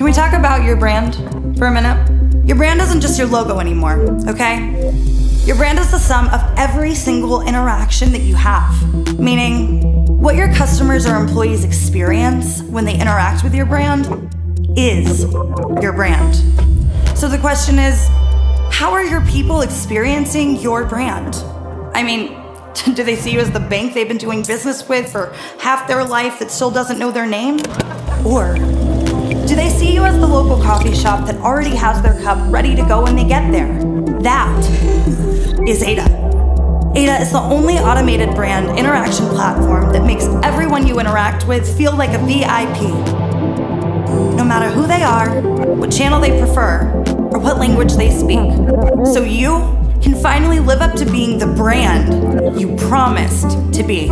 Can we talk about your brand for a minute? Your brand isn't just your logo anymore, okay? Your brand is the sum of every single interaction that you have. Meaning, what your customers or employees experience when they interact with your brand is your brand. So the question is how are your people experiencing your brand? I mean, do they see you as the bank they've been doing business with for half their life that still doesn't know their name? Or do they see you as the local coffee shop that already has their cup ready to go when they get there? That is Ada. Ada is the only automated brand interaction platform that makes everyone you interact with feel like a VIP. No matter who they are, what channel they prefer, or what language they speak. So you can finally live up to being the brand you promised to be.